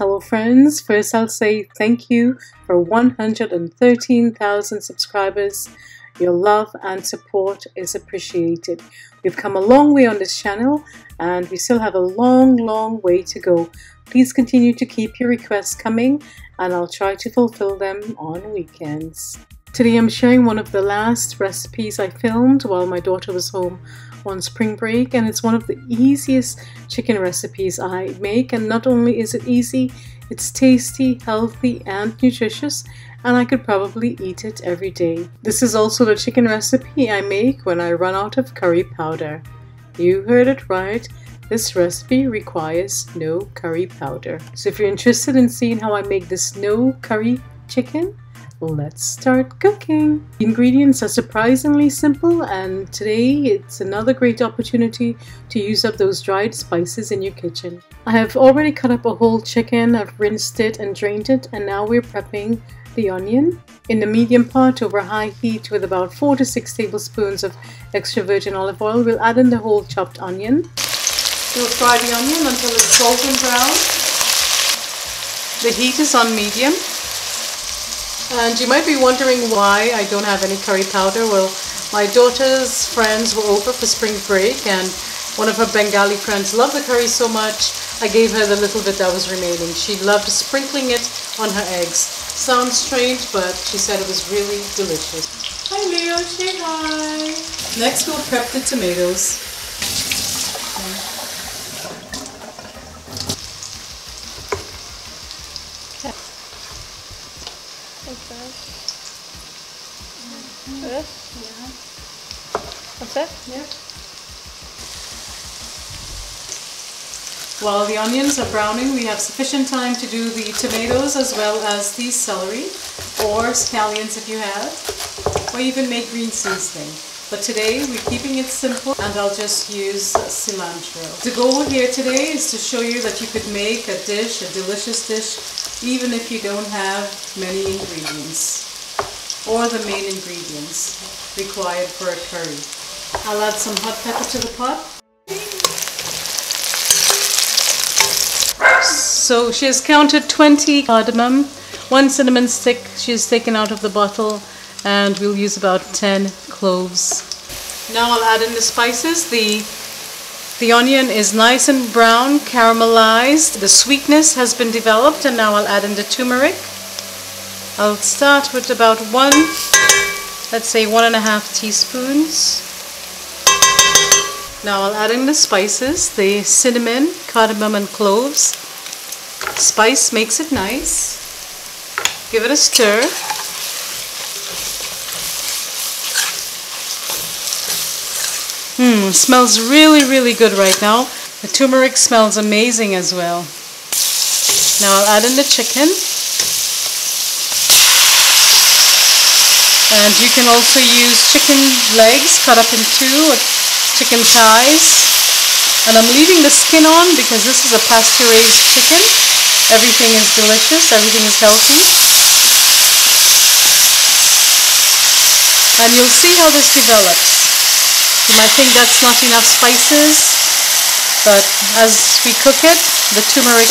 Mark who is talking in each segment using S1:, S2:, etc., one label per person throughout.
S1: Hello friends, first I'll say thank you for 113,000 subscribers. Your love and support is appreciated. We've come a long way on this channel and we still have a long, long way to go. Please continue to keep your requests coming and I'll try to fulfill them on weekends. Today I'm sharing one of the last recipes I filmed while my daughter was home on spring break and it's one of the easiest chicken recipes I make and not only is it easy, it's tasty, healthy and nutritious and I could probably eat it every day. This is also the chicken recipe I make when I run out of curry powder. You heard it right. This recipe requires no curry powder. So if you're interested in seeing how I make this no curry chicken, let's start cooking. The ingredients are surprisingly simple and today it's another great opportunity to use up those dried spices in your kitchen. I have already cut up a whole chicken, I've rinsed it and drained it and now we're prepping the onion in the medium pot over high heat with about 4 to 6 tablespoons of extra virgin olive oil. We'll add in the whole chopped onion. We'll fry the onion until it's golden brown. The heat is on medium. And you might be wondering why I don't have any curry powder. Well, my daughter's friends were over for spring break and one of her Bengali friends loved the curry so much, I gave her the little bit that was remaining. She loved sprinkling it on her eggs. Sounds strange, but she said it was really delicious. Hi Leo, say hi. Next we'll prep the tomatoes.
S2: Yeah. That's it?
S1: Yep. While the onions are browning, we have sufficient time to do the tomatoes as well as the celery, or scallions if you have, or even make green seasoning. But today we're keeping it simple and I'll just use cilantro. The goal here today is to show you that you could make a dish, a delicious dish, even if you don't have many ingredients or the main ingredients required for a curry. I'll add some hot pepper to the pot. So she has counted 20 cardamom, one cinnamon stick she has taken out of the bottle and we'll use about 10 cloves. Now I'll add in the spices. The, the onion is nice and brown, caramelized. The sweetness has been developed and now I'll add in the turmeric. I'll start with about one, let's say one and a half teaspoons. Now I'll add in the spices, the cinnamon, cardamom and cloves. Spice makes it nice. Give it a stir. Hmm, smells really, really good right now. The turmeric smells amazing as well. Now I'll add in the chicken. And you can also use chicken legs cut up in two or chicken thighs. And I'm leaving the skin on because this is a pasture-raised chicken. Everything is delicious, everything is healthy. And you'll see how this develops. You might think that's not enough spices, but as we cook it, the turmeric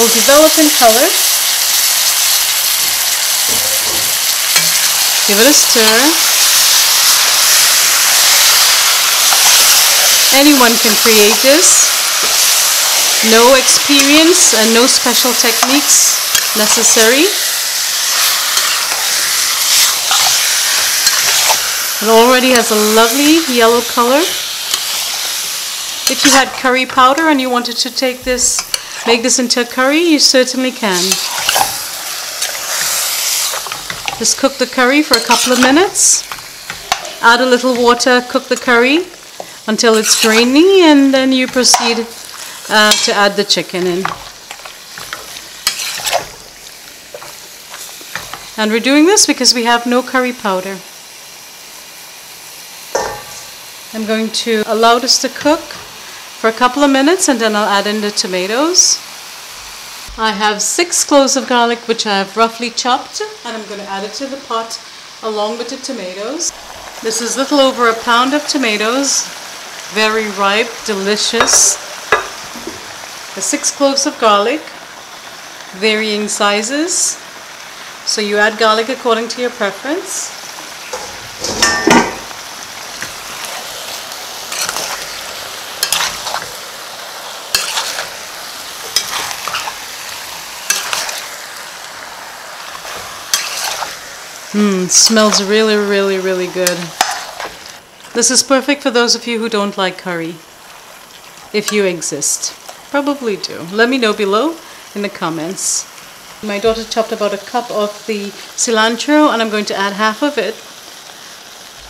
S1: will develop in color. Give it a stir. Anyone can create this. No experience and no special techniques necessary. It already has a lovely yellow color. If you had curry powder and you wanted to take this, make this into a curry, you certainly can. Just cook the curry for a couple of minutes. Add a little water, cook the curry until it's grainy and then you proceed uh, to add the chicken in. And we're doing this because we have no curry powder. I'm going to allow this to cook for a couple of minutes and then I'll add in the tomatoes. I have six cloves of garlic which I have roughly chopped and I'm going to add it to the pot along with the tomatoes. This is little over a pound of tomatoes, very ripe, delicious. The six cloves of garlic, varying sizes. So you add garlic according to your preference. Mmm, smells really, really, really good. This is perfect for those of you who don't like curry. If you exist. Probably do. Let me know below in the comments. My daughter chopped about a cup of the cilantro and I'm going to add half of it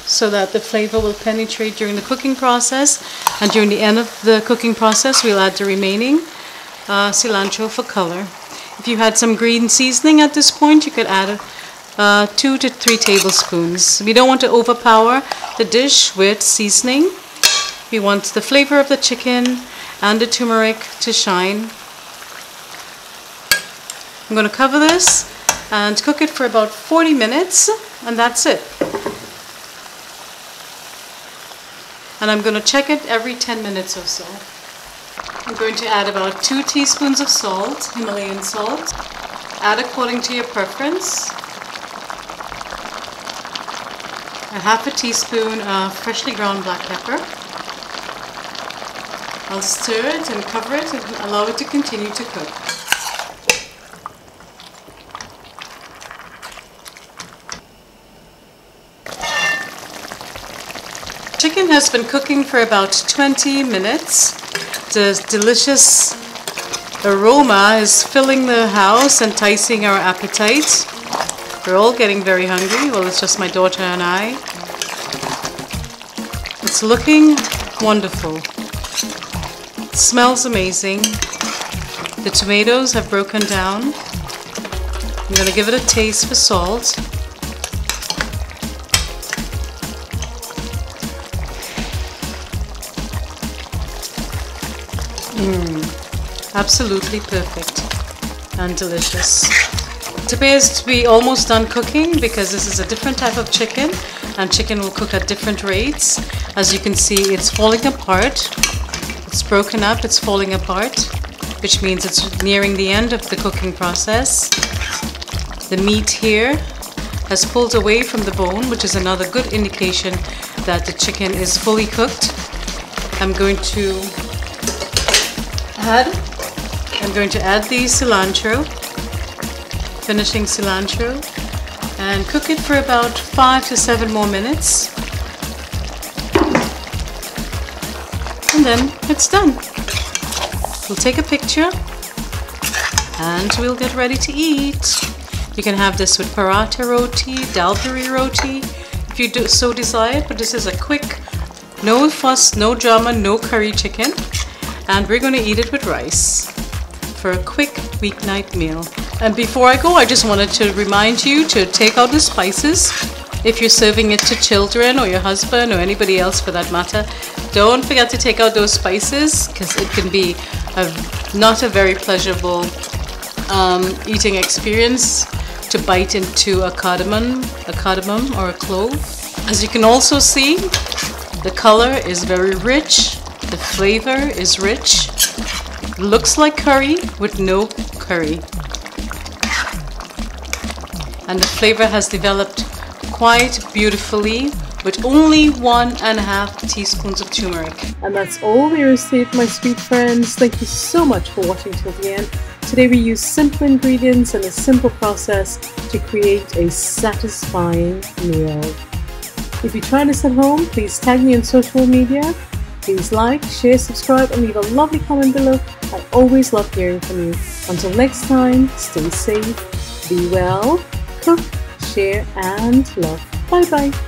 S1: so that the flavor will penetrate during the cooking process and during the end of the cooking process we'll add the remaining uh, cilantro for color. If you had some green seasoning at this point you could add uh, two to three tablespoons. We don't want to overpower the dish with seasoning. We want the flavor of the chicken and the turmeric to shine. I'm going to cover this and cook it for about 40 minutes and that's it. And I'm going to check it every 10 minutes or so. I'm going to add about 2 teaspoons of salt, Himalayan salt. Add according to your preference a half a teaspoon of freshly ground black pepper. I'll stir it and cover it and allow it to continue to cook. Chicken has been cooking for about 20 minutes. The delicious aroma is filling the house, enticing our appetite. We're all getting very hungry. Well, it's just my daughter and I. It's looking wonderful. It smells amazing. The tomatoes have broken down. I'm going to give it a taste for salt. Mmm, absolutely perfect and delicious. It appears to be almost done cooking because this is a different type of chicken and chicken will cook at different rates. As you can see, it's falling apart. It's broken up, it's falling apart, which means it's nearing the end of the cooking process. The meat here has pulled away from the bone, which is another good indication that the chicken is fully cooked. I'm going to add, I'm going to add the cilantro finishing cilantro and cook it for about five to seven more minutes. And then it's done. We'll take a picture and we'll get ready to eat. You can have this with paratha roti dalpuri roti if you do so desire but this is a quick no fuss no drama no curry chicken. And we're going to eat it with rice for a quick weeknight meal and before I go, I just wanted to remind you to take out the spices. If you're serving it to children or your husband or anybody else for that matter, don't forget to take out those spices because it can be a, not a very pleasurable um, eating experience to bite into a cardamom, a cardamom or a clove. As you can also see, the color is very rich, the flavor is rich, looks like curry with no curry and the flavor has developed quite beautifully with only one and a half teaspoons of turmeric.
S2: And that's all we received my sweet friends. Thank you so much for watching till the end. Today we use simple ingredients and a simple process to create a satisfying meal. If you try this at home, please tag me on social media. Please like, share, subscribe and leave a lovely comment below. I always love hearing from you. Until next time, stay safe, be well, share, and love. Bye bye.